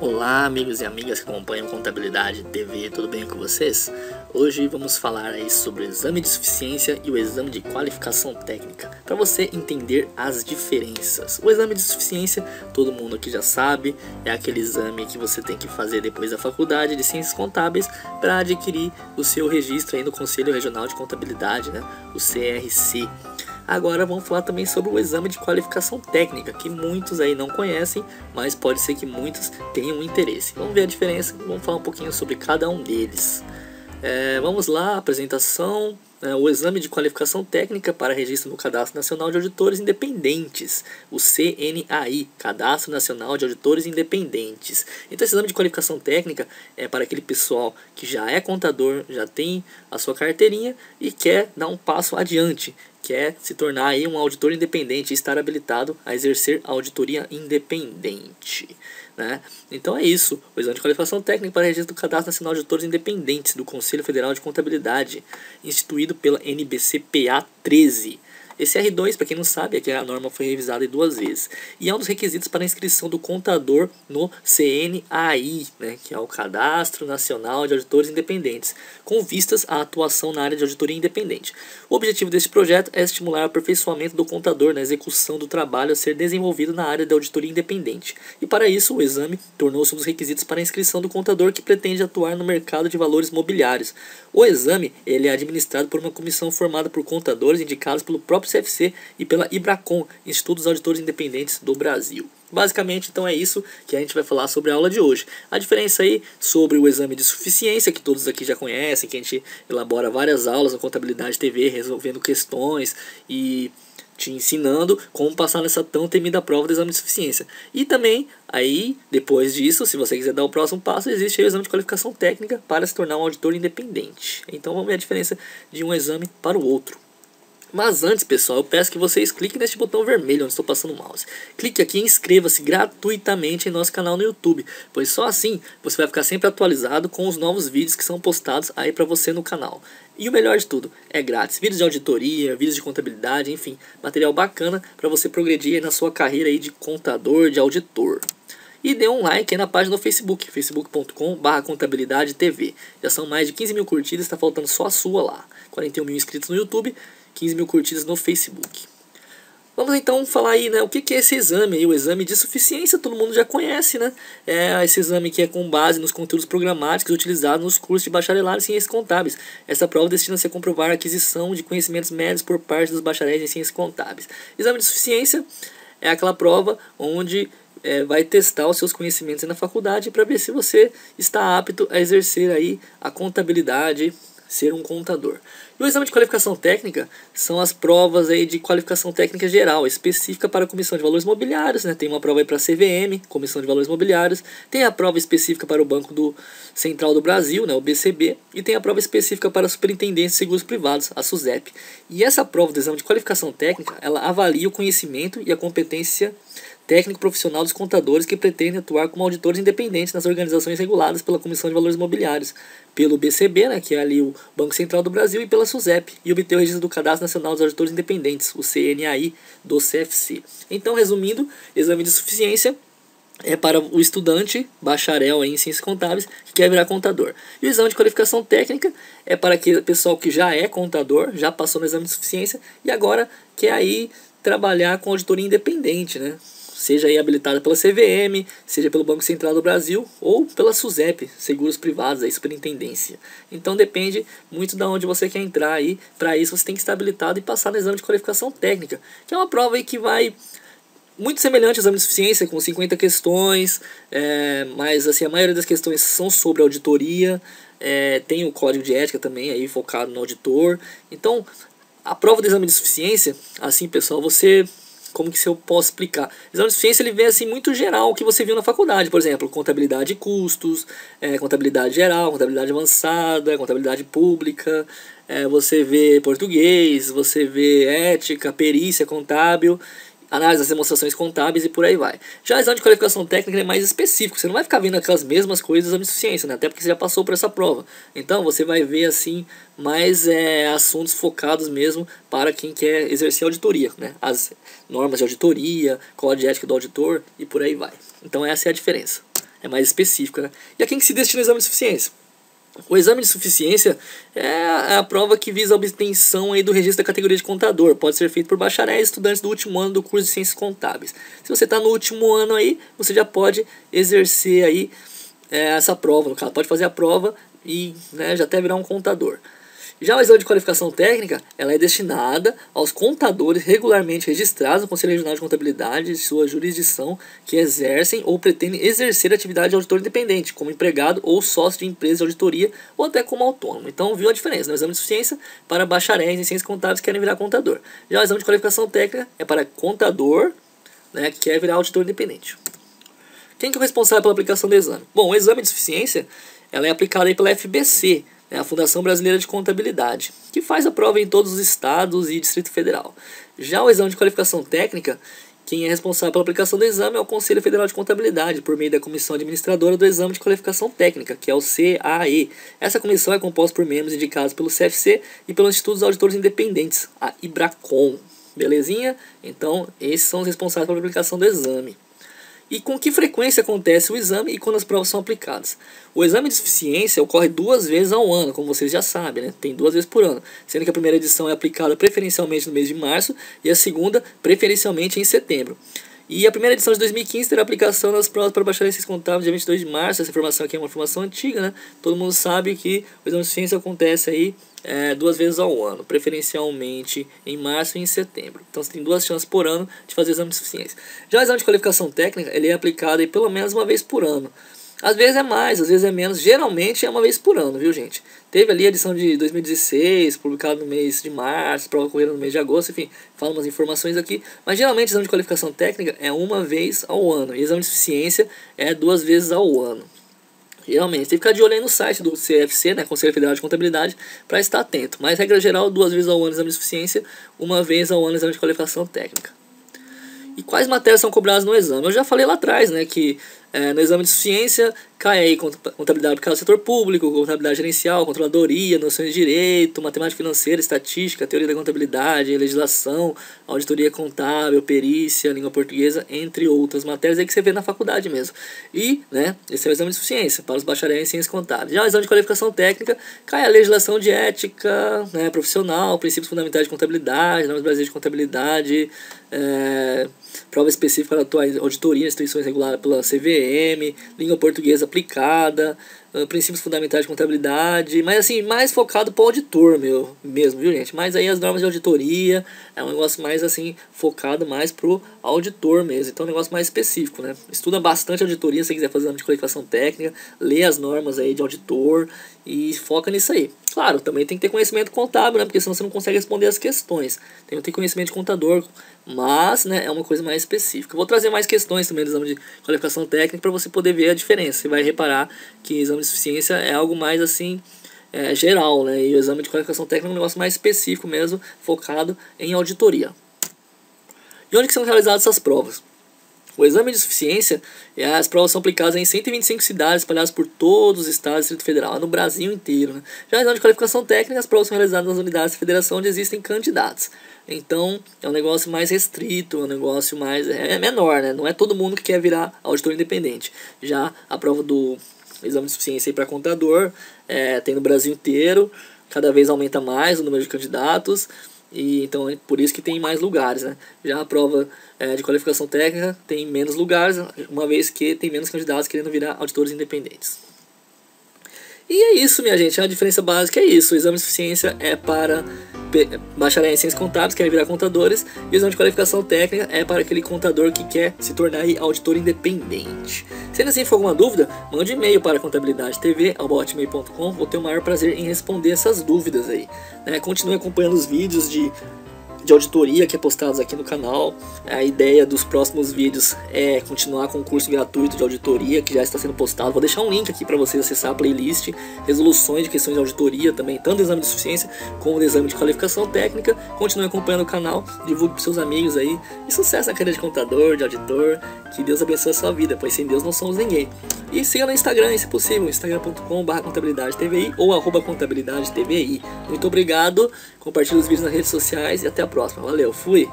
Olá, amigos e amigas que acompanham Contabilidade TV, tudo bem com vocês? Hoje vamos falar aí sobre o exame de suficiência e o exame de qualificação técnica, para você entender as diferenças. O exame de suficiência, todo mundo aqui já sabe, é aquele exame que você tem que fazer depois da faculdade de Ciências Contábeis para adquirir o seu registro aí no Conselho Regional de Contabilidade, né? o CRC. Agora vamos falar também sobre o exame de qualificação técnica, que muitos aí não conhecem, mas pode ser que muitos tenham interesse. Vamos ver a diferença, vamos falar um pouquinho sobre cada um deles. É, vamos lá, apresentação, né, o exame de qualificação técnica para registro no Cadastro Nacional de Auditores Independentes, o CNAI, Cadastro Nacional de Auditores Independentes. Então, esse exame de qualificação técnica é para aquele pessoal que já é contador, já tem a sua carteirinha e quer dar um passo adiante, quer se tornar aí um auditor independente e estar habilitado a exercer auditoria independente. Né? Então é isso, o exame de qualificação técnica para registro do Cadastro Nacional de Auditores Independentes do Conselho Federal de Contabilidade, instituído pela NBCPA 13. Esse R2, para quem não sabe, é que a norma foi revisada duas vezes. E é um dos requisitos para a inscrição do contador no CNAI, né, que é o Cadastro Nacional de Auditores Independentes, com vistas à atuação na área de auditoria independente. O objetivo deste projeto é estimular o aperfeiçoamento do contador na execução do trabalho a ser desenvolvido na área de auditoria independente. E para isso, o exame tornou-se um dos requisitos para a inscrição do contador que pretende atuar no mercado de valores mobiliários. O exame ele é administrado por uma comissão formada por contadores indicados pelo próprio CFC e pela Ibracon, Instituto dos Auditores Independentes do Brasil. Basicamente, então é isso que a gente vai falar sobre a aula de hoje. A diferença aí sobre o exame de suficiência, que todos aqui já conhecem, que a gente elabora várias aulas na Contabilidade TV, resolvendo questões e te ensinando como passar nessa tão temida prova do exame de suficiência. E também, aí, depois disso, se você quiser dar o próximo passo, existe o exame de qualificação técnica para se tornar um auditor independente. Então vamos ver a diferença de um exame para o outro. Mas antes, pessoal, eu peço que vocês cliquem neste botão vermelho onde estou passando o mouse. Clique aqui e inscreva-se gratuitamente em nosso canal no YouTube, pois só assim você vai ficar sempre atualizado com os novos vídeos que são postados aí para você no canal. E o melhor de tudo, é grátis. Vídeos de auditoria, vídeos de contabilidade, enfim, material bacana para você progredir na sua carreira aí de contador, de auditor. E dê um like na página do Facebook, facebook.com.br contabilidade TV. Já são mais de 15 mil curtidas, está faltando só a sua lá. 41 mil inscritos no YouTube 15 mil curtidas no Facebook. Vamos então falar aí, né, o que, é esse exame aí, o exame de suficiência, todo mundo já conhece, né? É esse exame que é com base nos conteúdos programáticos utilizados nos cursos de bacharelado em ciências contábeis. Essa prova destina-se a comprovar a aquisição de conhecimentos médios por parte dos bacharéis em ciências contábeis. Exame de suficiência é aquela prova onde é, vai testar os seus conhecimentos na faculdade para ver se você está apto a exercer aí a contabilidade ser um contador. E o exame de qualificação técnica são as provas aí de qualificação técnica geral, específica para a Comissão de Valores Mobiliários, né? Tem uma prova aí para a CVM, Comissão de Valores Mobiliários, tem a prova específica para o Banco do Central do Brasil, né, o BCB, e tem a prova específica para a Superintendência de Seguros Privados, a SUSEP. E essa prova do exame de qualificação técnica, ela avalia o conhecimento e a competência técnico profissional dos contadores que pretendem atuar como auditores independentes nas organizações reguladas pela Comissão de Valores Imobiliários, pelo BCB, né, que é ali o Banco Central do Brasil, e pela SUSEP, e obter o registro do Cadastro Nacional dos Auditores Independentes, o CNAI do CFC. Então, resumindo, exame de suficiência é para o estudante bacharel em ciências contábeis que quer virar contador. E o exame de qualificação técnica é para aquele pessoal que já é contador, já passou no exame de suficiência e agora quer aí trabalhar com auditoria independente, né? Seja aí habilitada pela CVM, seja pelo Banco Central do Brasil ou pela SUSEP, Seguros Privados, a Superintendência. Então depende muito de onde você quer entrar aí. Para isso você tem que estar habilitado e passar no exame de qualificação técnica, que é uma prova aí que vai muito semelhante ao exame de suficiência, com 50 questões, é, mas assim, a maioria das questões são sobre auditoria, é, tem o código de ética também aí focado no auditor. Então, a prova do exame de suficiência, assim pessoal, você como que se eu posso explicar? Exame de suficiência ele vem assim muito geral o que você viu na faculdade, por exemplo, contabilidade de custos, é, contabilidade geral, contabilidade avançada, contabilidade pública, é, você vê português, você vê ética, perícia contábil análise das demonstrações contábeis e por aí vai. Já o exame de qualificação técnica é mais específico, você não vai ficar vendo aquelas mesmas coisas do exame de suficiência, né? até porque você já passou por essa prova. Então você vai ver assim mais é, assuntos focados mesmo para quem quer exercer auditoria, né? as normas de auditoria, código de ética do auditor e por aí vai. Então essa é a diferença. é mais específica. Né? E a quem que se destina o exame de suficiência? O exame de suficiência é a prova que visa a obtenção aí do registro da categoria de contador. Pode ser feito por bacharéis estudantes do último ano do curso de Ciências Contábeis. Se você está no último ano aí, você já pode exercer aí é, essa prova. No caso, pode fazer a prova e né, já até virar um contador. Já o exame de qualificação técnica, ela é destinada aos contadores regularmente registrados no Conselho Regional de Contabilidade de sua jurisdição que exercem ou pretendem exercer atividade de auditor independente, como empregado ou sócio de empresa de auditoria ou até como autônomo. Então, viu a diferença? No exame de suficiência, para bacharéis em ciências contábeis que querem virar contador. Já o exame de qualificação técnica é para contador né, que quer virar auditor independente. Quem que é o responsável pela aplicação do exame? Bom, o exame de suficiência ela é aplicado aí pela FBC, né, a Fundação Brasileira de Contabilidade, que faz a prova em todos os estados e Distrito Federal. Já o exame de qualificação técnica, quem é responsável pela aplicação do exame é o Conselho Federal de Contabilidade, por meio da Comissão Administradora do Exame de Qualificação Técnica, que é o CAE. Essa comissão é composta por membros indicados pelo CFC e pelo Instituto dos Auditores Independentes, a IBRACON. Belezinha? Então, esses são os responsáveis pela aplicação do exame e com que frequência acontece o exame e quando as provas são aplicadas. O exame de suficiência ocorre duas vezes ao ano, como vocês já sabem, né? tem duas vezes por ano, sendo que a primeira edição é aplicada preferencialmente no mês de março e a segunda preferencialmente em setembro. E a primeira edição de 2015 terá aplicação nas provas para bacharéis contábeis dia 22 de março. Essa informação aqui é uma informação antiga, né? Todo mundo sabe que o exame de suficiência acontece aí é, duas vezes ao ano, preferencialmente em março e em setembro. Então você tem duas chances por ano de fazer exame de suficiência. Já o exame de qualificação técnica, ele é aplicado aí pelo menos uma vez por ano. Às vezes é mais, às vezes é menos. Geralmente é uma vez por ano, viu, gente? Teve ali a edição de 2016, publicado no mês de março, prova corrida no mês de agosto, enfim, fala umas informações aqui. Mas geralmente exame de qualificação técnica é uma vez ao ano. E exame de suficiência é duas vezes ao ano. Realmente, tem que ficar de olho aí no site do CFC, né, Conselho Federal de Contabilidade, para estar atento. Mas, regra geral, duas vezes ao ano exame de suficiência, uma vez ao ano exame de qualificação técnica. E quais matérias são cobradas no exame? Eu já falei lá atrás, né, que é, no exame de suficiência cai aí contabilidade aplicada ao setor público, contabilidade gerencial, controladoria, noções de direito, matemática financeira, estatística, teoria da contabilidade, legislação, auditoria contábil, perícia, língua portuguesa, entre outras matérias aí que você vê na faculdade mesmo. E, né, esse é o exame de suficiência para os bacharéis em ciências contábeis. Já o exame de qualificação técnica cai a legislação de ética né, profissional, princípios fundamentais de contabilidade, normas brasileiras de contabilidade, é, prova específica da tua auditoria, instituições reguladas pela CVM, língua portuguesa aplicada, uh, princípios fundamentais de contabilidade, mas assim, mais focado para o auditor meu, mesmo, viu gente? Mas aí as normas de auditoria é um negócio mais assim, focado mais pro auditor mesmo, então é um negócio mais específico, né? Estuda bastante auditoria se quiser fazer exame de qualificação técnica, lê as normas aí de auditor e foca nisso aí. Claro, também tem que ter conhecimento contábil, né? Porque senão você não consegue responder as questões. Tem que ter conhecimento de contador, mas né, é uma coisa mais específica. Vou trazer mais questões também do exame de qualificação técnica para você poder ver a diferença. Você vai reparar que exame de suficiência é algo mais assim é, geral, né? E o exame de qualificação técnica é um negócio mais específico mesmo, focado em auditoria. E onde são realizadas essas provas? O exame de suficiência, as provas são aplicadas em 125 cidades espalhadas por todos os estados do Distrito Federal, no Brasil inteiro. Né? Já o exame de qualificação técnica, as provas são realizadas nas unidades da federação onde existem candidatos. Então, é um negócio mais restrito, é um negócio mais... é menor, né? Não é todo mundo que quer virar auditor independente. Já a prova do exame de suficiência para contador é, tem no Brasil inteiro, cada vez aumenta mais o número de candidatos, e então é por isso que tem mais lugares, né? Já a prova é, de qualificação técnica tem menos lugares, uma vez que tem menos candidatos querendo virar auditores independentes. E é isso, minha gente. A diferença básica é isso. O exame de suficiência é para bacharel em ciências contábeis, que quer virar contadores, e o exame de qualificação técnica é para aquele contador que quer se tornar auditor independente. Sendo assim, for alguma dúvida, mande e-mail para contabilidade.tv@hotmail.com. Vou ter o maior prazer em responder essas dúvidas aí. Né? Continue acompanhando os vídeos de de auditoria que é postados aqui no canal. A ideia dos próximos vídeos é continuar com o curso gratuito de auditoria que já está sendo postado. Vou deixar um link aqui para vocês acessar a playlist, resoluções de questões de auditoria também, tanto do exame de suficiência como do exame de qualificação técnica. Continue acompanhando o canal, divulgue para seus amigos aí e sucesso na carreira de contador, de auditor. Que Deus abençoe a sua vida, pois sem Deus não somos ninguém. E siga no Instagram, se possível, instagram.com.br contabilidade ou arroba contabilidade TVI. Muito obrigado, compartilhe os vídeos nas redes sociais e até a próxima. Valeu, fui!